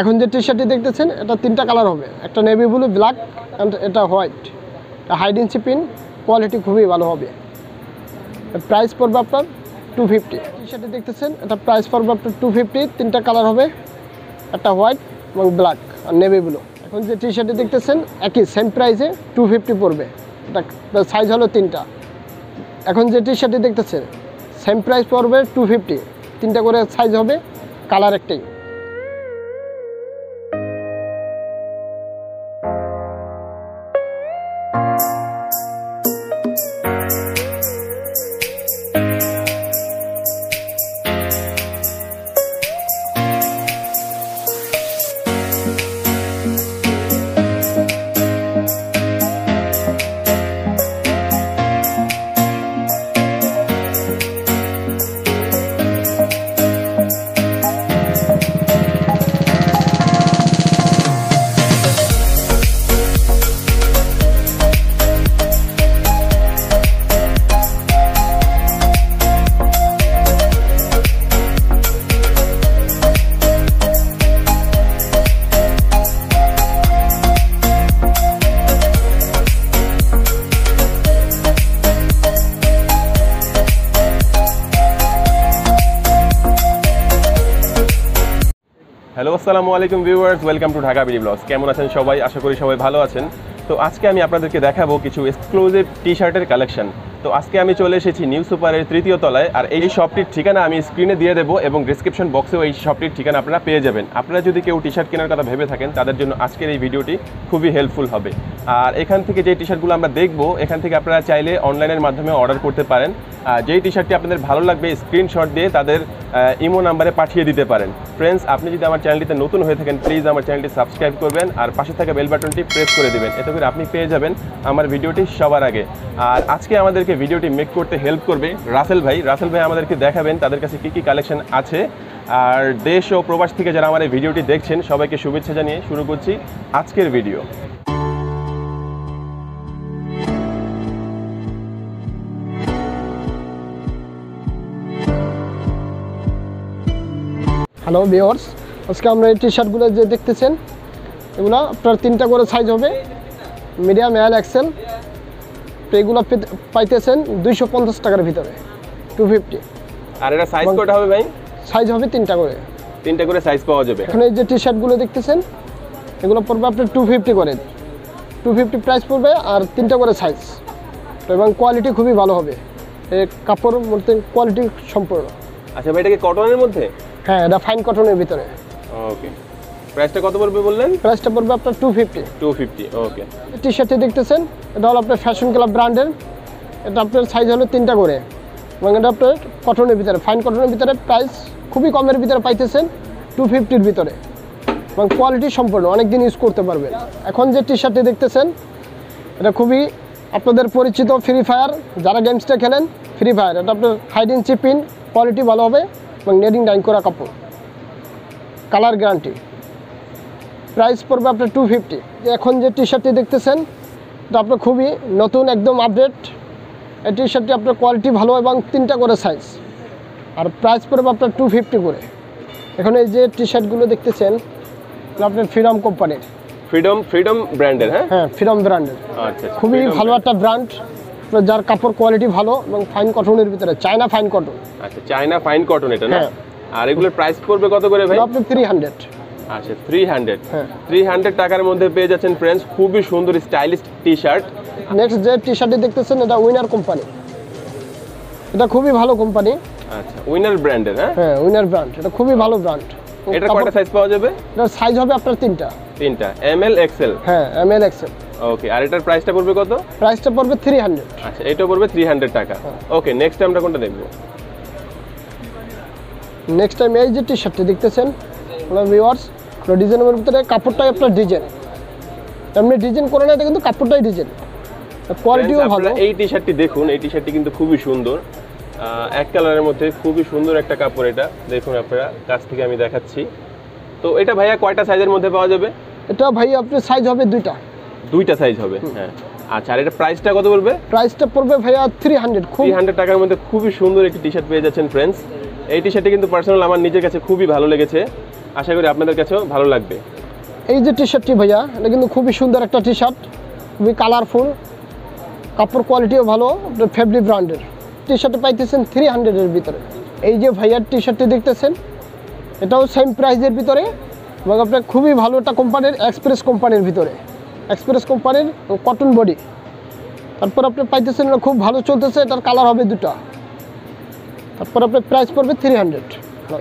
এখন যে টি শার্টটি দেখতেছেন, এটা তিনটা কালার হবে। একটা নেভি ব্লু ব্ল্যাক অ্যান্ড এটা হোয়াইট হাইড ইঞ্চি পিন কোয়ালিটি খুবই ভালো হবে। প্রাইস পড়বে আপনার টু ফিফটি টি শার্টটি দেখতেছেন, এটা প্রাইস পড়বে আপনার টু ফিফটি তিনটা কালার হবে। একটা হোয়াইট এবং ব্ল্যাক আর নেভি ব্লু এখন যে টি শার্টটি দেখতেছেন, একই সেম প্রাইসে টু ফিফটি পড়বে। এটা সাইজ হলো তিনটা। এখন যে টি শার্টটি দেখতেছেন সেম প্রাইস পড়বে টু ফিফটি তিনটা করে সাইজ হবে কালার একটাই। হ্যালো, আসসালামু আলাইকুম viewers, welcome to Dhaka BD blogs. কেমন আছেন সবাই? আশা করি সবাই ভালো আছেন। তো আজকে আমি আপনাদেরকে দেখাবো কিছু এক্সক্লুসিভ টি শার্টের কালেকশন তো আজকে আমি চলে এসেছি নিউ সুপারের তৃতীয় তলায়, আর এই শপটির ঠিকানা আমি স্ক্রিনে দিয়ে দেবো এবং ডিসক্রিপশন বক্সেও এই শপটির ঠিকানা আপনারা পেয়ে যাবেন। আপনারা যদি কেউ টি শার্ট কেনার কথা ভেবে থাকেন, তাদের জন্য আজকের এই ভিডিওটি খুবই হেল্পফুল হবে। আর এখান থেকে যে টি শার্টগুলো আমরা দেখব, এখান থেকে আপনারা চাইলে অনলাইনের মাধ্যমে অর্ডার করতে পারেন। আর যেই টি শার্টটি আপনাদের ভালো লাগবে স্ক্রিনশট দিয়ে তাদের ইমো নাম্বারে পাঠিয়ে দিতে পারেন। ফ্রেন্ডস আপনি যদি আমার চ্যানেলটিতে নতুন হয়ে থাকেন প্লিজ আমার চ্যানেলটি সাবস্ক্রাইব করবেন আর পাশে থাকা বেল বাটনটি প্রেস করে দেবেন। এতে করে আপনি পেয়ে যাবেন আমার ভিডিওটি সবার আগে। আর আজকে আমাদেরকে ভিডিওটি মেক করতে হেল্প করবে। রাসেল ভাই রাসেল ভাই আমাদেরকে দেখাবেন তাদের কাছে কী কী কালেকশন আছে। আর দেশ ও প্রবাস থেকে যারা আমার এই ভিডিওটি দেখছেন, সবাইকে শুভেচ্ছা জানিয়ে শুরু করছি আজকের ভিডিও। হ্যালো বিয়ার্স আজকে আমরা এই টি শার্টগুলো যে দেখতেছেন, এগুলো আপনার তিনটা করে সাইজ হবে। মিডিয়াম এল এক্সেল তো এগুলো পাইতেছেন দুইশো পঞ্চাশ টাকার ভিতরে টু ফিফটি আর এটা সাইজ কটা হবে ভাই? সাইজ হবে তিনটা করে। তিনটে করে সাইজ পাওয়া যাবে। এখন এই যে টি শার্টগুলো দেখতেছেন এগুলো পড়বে আপনার টু ফিফটি করে। টু ফিফটি প্রাইস পড়বে আর তিনটা করে সাইজ এবং কোয়ালিটি খুবই ভালো হবে। এই কাপড় বলতে কোয়ালিটি সম্পূর্ণ। আচ্ছা ভাই এটা কি কটনের মধ্যে? হ্যাঁ এটা ফাইন কটনের ভিতরে। ওকে প্রাইসটা কত পড়বে বললেন? প্রাইসটা পড়বে আপনার two fifty two fifty okay T শার্টটি দেখতেছেন? এটা হলো আপনার ফ্যাশন ক্লাব ব্র্যান্ডের এটা আপনার সাইজ হলো তিনটা করে। এবং এটা আপনার কটনের ভিতরে ফাইন কটনের ভিতরে প্রাইস খুবই কমের ভিতরে পাইতেছেন টু ফিফটির ভিতরে। এবং কোয়ালিটি সম্পূর্ণ অনেক দিন ইউজ করতে পারবেন। এখন যে টি শার্টটি দেখতেছেন এটা খুবই আপনাদের পরিচিত ফ্রি ফায়ার যারা গেমসটা খেলেন ফ্রি ফায়ার এটা আপনার হাইড ইঞ্চি পিন কোয়ালিটি ভালো হবে এবং নেডিং ডাইন করা কাপড়। কালার গ্যারান্টি প্রাইস পড়বে আপনার টু ফিফটি এখন যে টি শার্টটি দেখতেছেন এটা আপনার খুবই নতুন একদম আপডেট এই টি শার্টটি আপনার কোয়ালিটি ভালো এবং তিনটা করে সাইজ আর প্রাইস পড়বে আপনার টু ফিফটি করে। এখন এই যে টি শার্টগুলো দেখতেছেন আপনার ফ্রিডম কোম্পানির ফ্রিডম ফ্রিডম ব্র্যান্ডের হ্যাঁ? হ্যাঁ ফ্রিডম ব্র্যান্ডের আচ্ছা আচ্ছা, খুবই ভালো একটা ব্র্যান্ড যার কাপড় কোয়ালিটি ভালো এবং ফাইন কটনের ভিতরে। চায়না ফাইন কটন আচ্ছা চায়না ফাইন কটন এটা না? হ্যাঁ। আর এগুলোর প্রাইস পড়বে কত করে ভাই? আপনি থ্রি হান্ড্রেড আচ্ছা থ্রি হান্ড্রেড হ্যাঁ। থ্রি হান্ড্রেড টাকার মধ্যে পেয়ে যাচ্ছেন ফ্রেন্ডস খুবই সুন্দর স্টাইলিশ টি শার্ট নেক্সট যে টি শার্টটি দেখতেছেন এটা উইনার কোম্পানি এটা খুবই ভালো কোম্পানি আচ্ছা উইনার ব্র্যান্ডের হ্যাঁ? হ্যাঁ উইনার ব্র্যান্ড এটা খুবই ভালো ব্র্যান্ড এটা কয়টা সাইজ পাওয়া যাবে? এটার সাইজ হবে আপনার তিনটা। তিনটা। এম এল এক্সেল হ্যাঁ এম এল এক্সেল ওকে আর এটার প্রাইসটা পড়বে কত? প্রাইসটা পড়বে থ্রি হান্ড্রেড আচ্ছা এটা পড়বে থ্রি হান্ড্রেড টাকা। ওকে নেক্সট আমরা কোনটা দেখব? নেক্সট টাইম এই যে টি শার্টটি দেখতেছেন আপনার ডিজাইনের ভিতরে কাপড়টাই আপনার ডিজাইন এমনি ডিজাইন করে না এটা কিন্তু কাপড়টাই ডিজাইন কোয়ালিটিও ভালো। এই টি শার্টটি দেখুন এই টি শার্টটি কিন্তু খুবই সুন্দর। এক কালারের মধ্যে খুবই সুন্দর একটা কাপড় এটা। দেখুন আপনারা কাছ থেকে আমি দেখাচ্ছি। তো এটা ভাইয়া কয়টা সাইজের মধ্যে পাওয়া যাবে? এটা ভাই আপনার সাইজ হবে দুইটা। দুইটা সাইজ হবে হ্যাঁ। আচ্ছা আর এটা প্রাইসটা কত পড়বে? প্রাইসটা পড়বে ভাইয়া থ্রি হান্ড্রেড খুব থ্রি হান্ড্রেড টাকার মধ্যে খুবই সুন্দর একটি টি শার্ট পেয়ে যাচ্ছেন ফ্রেন্ডস এই টি শার্টটি কিন্তু পার্সোনাল আমার নিজের কাছে খুবই ভালো লেগেছে। আশা করি আপনাদের কাছেও ভালো লাগবে। এই যে টি শার্টটি ভাইয়া, এটা কিন্তু খুবই সুন্দর একটা টি শার্ট খুবই কালারফুল কাপড় কোয়ালিটিও ভালো ফেব্রিক ব্র্যান্ডের টি শার্টে পাইতেছেন থ্রি হান্ড্রেডের ভিতরে। এই যে ভাইয়ার টি শার্টটি দেখতেছেন, এটাও সেম প্রাইসের ভিতরে এবং আপনার খুবই ভালো একটা কোম্পানির এক্সপ্রেস কোম্পানির ভিতরে। এক্সপ্রেস কোম্পানির কটন বডি তারপর আপনি পাইতেছেন খুব ভালো চলতেছে, এটার কালার হবে দুটো। তারপর আপনার প্রাইস পড়বে থ্রি হান্ড্রেড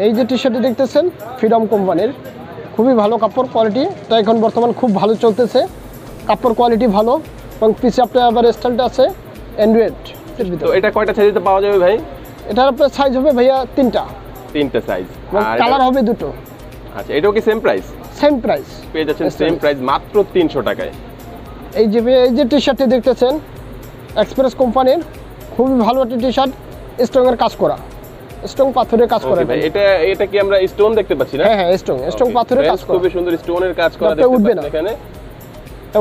এই যে টি শার্টটি দেখতেছেন ফ্রিডম কোম্পানির। খুবই ভালো কাপড় কোয়ালিটি এটা এখন বর্তমান খুব ভালো চলতেছে। কাপড় কোয়ালিটি ভালো এবং পিছে আপনার আবার স্টাইলটা আছে অ্যান্ড্রয়েড তো এটা কয়টা সাইজে পাওয়া যাবে ভাই? এটার আপনার সাইজ হবে ভাইয়া তিনটা। তিনটা সাইজ কালার হবে দুটো। আচ্ছা এটাও কি সেম প্রাইস সেম প্রাইস পেয়ে যাচ্ছেন সেম. প্রাইস মাত্র তিনশো টাকায়। এই যে এই যে টি শার্টটি দেখতেছেন এক্সপ্রেস কোম্পানির খুবই ভালো একটা টি শার্ট স্ট্রংয়ের কাজ করা। স্ট্রং পাথরের কাজ করা ভাই এটা এটা কি আমরা স্টোন দেখতে পাচ্ছি না? হ্যাঁ হ্যাঁ স্ট্রং স্ট্রং পাথরের কাজ করা। খুবই সুন্দর স্টোনের কাজ করা দেখতে পাচ্ছেন এখানে।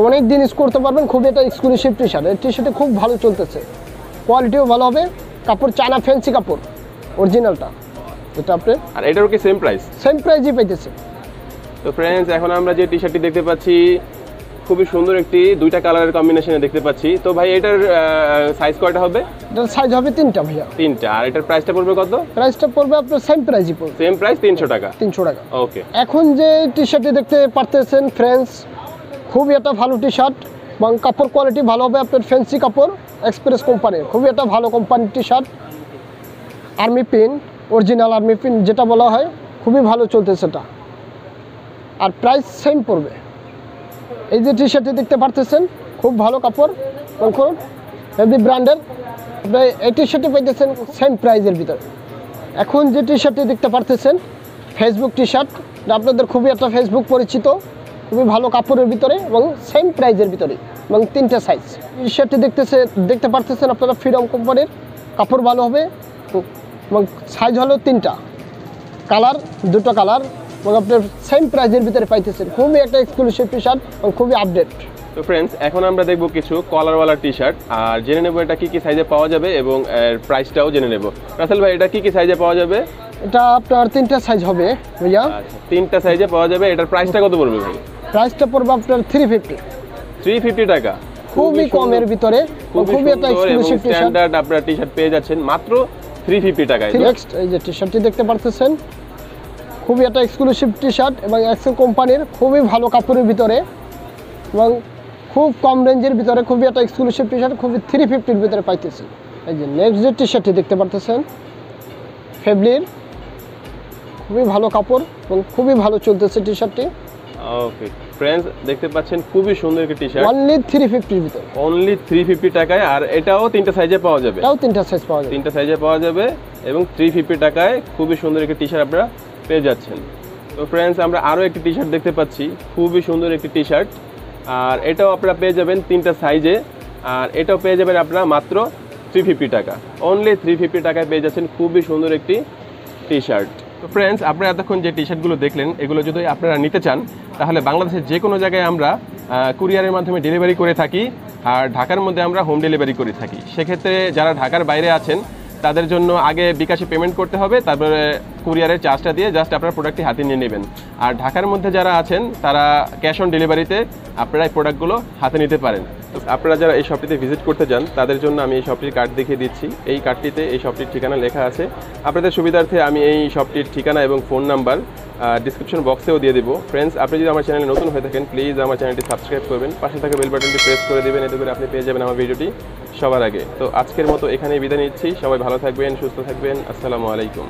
অনেক দিন ইউজ করতে পারবেন খুব এটা এক্সক্লুসিভ টি শার্ট এই টি শার্টে খুব ভালো চলতেছে। কোয়ালিটিও ভালো হবে। কাপড় চায়না ফ্যান্সি কাপড় অরিজিনালটা এটা আপনি আর এটারও কি সেম প্রাইস সেম প্রাইজই পাইতেছে। তো ফ্রেন্ডস এখন আমরা যে টি শার্টটি দেখতে পাচ্ছি খুবই সুন্দর একটি দুইটা কালারের কম্বিনেশনে দেখতে পাচ্ছি। তো ভাই এটার সাইজ কয়টা হবে? এটার সাইজ হবে তিনটা ভাইয়া। তিনটা। আর এটার প্রাইসটা পড়বে কত? প্রাইসটা পড়বে আপনার সেম প্রাইজই পড়বে। সেম প্রাইস তিনশো টাকা? তিনশো টাকা। ওকে এখন যে টি শার্টটি দেখতে পারতেছেন ফ্রেন্ডস খুবই একটা ভালো টি শার্ট এবং কাপড় কোয়ালিটি ভালো হবে আপনার ফ্যান্সি কাপড় এক্সপ্রেস কোম্পানির খুবই একটা ভালো কোম্পানির T shirt army pin original army pin যেটা বলা হয় খুবই ভালো চলতেছে এটা। আর প্রাইস সেম পড়বে। এই যে টি শার্টটি দেখতে পারতেছেন, খুব ভালো কাপড় এবং খুব হেভি ব্র্যান্ডের। আপনি এই টি শার্টটি পাইতেছেন সেম প্রাইজের ভিতরে। এখন যে টি শার্টটি দেখতে পারতেছেন ফেসবুক টি শার্ট আপনাদের খুবই একটা ফেসবুক পরিচিত, খুবই ভালো কাপড়ের ভিতরে এবং সেম প্রাইজের ভিতরে এবং তিনটা সাইজ টি শার্টটি দেখতেছে, দেখতে পারতেছেন আপনারা ফ্রিডম কোম্পানির কাপড় ভালো হবে এবং সাইজ হলো তিনটা। কালার দুটো কালার এবং আপনার সেম প্রাইজের ভিতরে পাইতেছেন। খুবই একটা এক্সক্লুসিভ টি শার্ট এবং খুবই আপডেট তো ফ্রেন্ডস এখন আমরা দেখব কিছু কলারওয়ালা টি শার্ট আর জেনে নেব এটা কি কি সাইজে পাওয়া যাবে এবং এর প্রাইসটাও জেনে নেব। রাসেল ভাই এটা কি কি সাইজে পাওয়া যাবে? এটা আপনার তিনটা সাইজ হবে ভাইয়া। আচ্ছা তিনটা সাইজে পাওয়া যাবে। এটার প্রাইসটা কত পড়বে ভাই? প্রাইসটা পড়বে আপনার থ্রি ফিফটি থ্রি ফিফটি টাকা। খুবই কমের ভিতরে খুবই একটা এক্সক্লুসিভ টি শার্ট স্ট্যান্ডার্ড আপনারা টি শার্ট পেয়ে যাচ্ছেন মাত্র থ্রি ফিফটি টাকায়। নেক্সট এই যে টি শার্টটি দেখতে পারতেছেন। খুবই একটা এক্সক্লুসিভ টি শার্ট এবং এক্সেল কোম্পানির খুবই ভালো কাপড়ের ভিতরে এবং খুব কম রেঞ্জের ভিতরে খুবই একটা এক্সক্লুসিভ টি শার্ট খুবই থ্রি ফিফটির ভিতরে পাইতেছি। এই যে নেক্সট যে টি শার্টটি দেখতে পারতেছেন ফেব্রির খুবই ভালো কাপড় এবং খুবই ভালো চলতেছে টি শার্টটি ওকে ফ্রেন্ডস দেখতে পাচ্ছেন খুবই সুন্দর একটি টি শার্ট অনলি থ্রি ফিফটির ভিতরে। অনলি থ্রি ফিফটি টাকায় আর এটাও তিনটা সাইজে পাওয়া যাবে। এটাও তিনটা সাইজ পাওয়া যায় তিনটা সাইজে পাওয়া যাবে এবং থ্রি ফিফটি টাকায় খুবই সুন্দর একটি টি শার্ট আপনারা পেয়ে যাচ্ছেন। তো ফ্রেন্ডস আমরা আরও একটি টি শার্ট দেখতে পাচ্ছি। খুবই সুন্দর একটি টি শার্ট আর এটাও আপনারা পেয়ে যাবেন তিনটা সাইজে আর এটাও পেয়ে যাবেন আপনারা মাত্র থ্রি ফিফটি টাকা। অনলি থ্রি ফিফটি টাকায় পেয়ে যাচ্ছেন খুবই সুন্দর একটি টি শার্ট তো ফ্রেন্ডস আপনারা এতক্ষণ যে টি শার্টগুলো দেখলেন, এগুলো যদি আপনারা নিতে চান, তাহলে বাংলাদেশের যে কোনো জায়গায় আমরা কুরিয়ারের মাধ্যমে ডেলিভারি করে থাকি। আর ঢাকার মধ্যে আমরা হোম ডেলিভারি করে থাকি। সেক্ষেত্রে যারা ঢাকার বাইরে আছেন তাদের জন্য আগে বিকাশে পেমেন্ট করতে হবে, তারপরে কুরিয়ারের চার্জটা দিয়ে জাস্ট আপনার প্রোডাক্টটি হাতে নিয়ে নেবেন। আর ঢাকার মধ্যে যারা আছেন, তারা ক্যাশ অন ডেলিভারিতে আপনারা এই প্রোডাক্টগুলো হাতে নিতে পারেন। আপনারা যারা এই শপটিতে ভিজিট করতে যান, তাদের জন্য আমি এই শপটির কার্ড দেখিয়ে দিচ্ছি। এই কার্ডটিতে এই শপটির ঠিকানা লেখা আছে। আপনাদের সুবিধার্থে আমি এই শপটির ঠিকানা এবং ফোন নাম্বার ডিসক্রিপশন বক্সেও দিয়ে দেবো। ফ্রেন্ডস আপনি যদি আমার চ্যানেলে নতুন হয়ে থাকেন প্লিজ আমার চ্যানেলটি সাবস্ক্রাইব করবেন। পাশে থাকা বেল বাটনটি প্রেস করে দেবেন, এতে করে আপনি পেয়ে যাবেন আমার ভিডিওটি সবার আগে। তো আজকের মতো এখানেই বিদায় নিচ্ছি। সবাই ভালো থাকবেন, সুস্থ থাকবেন। আসসালামু আলাইকুম।